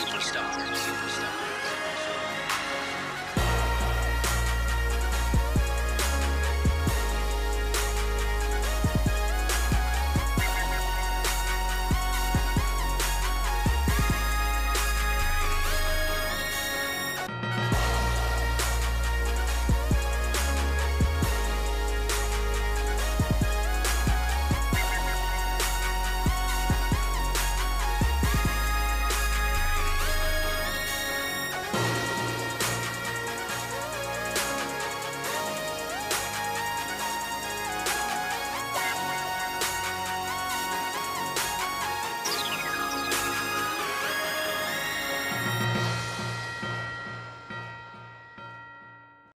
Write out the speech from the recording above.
superstars.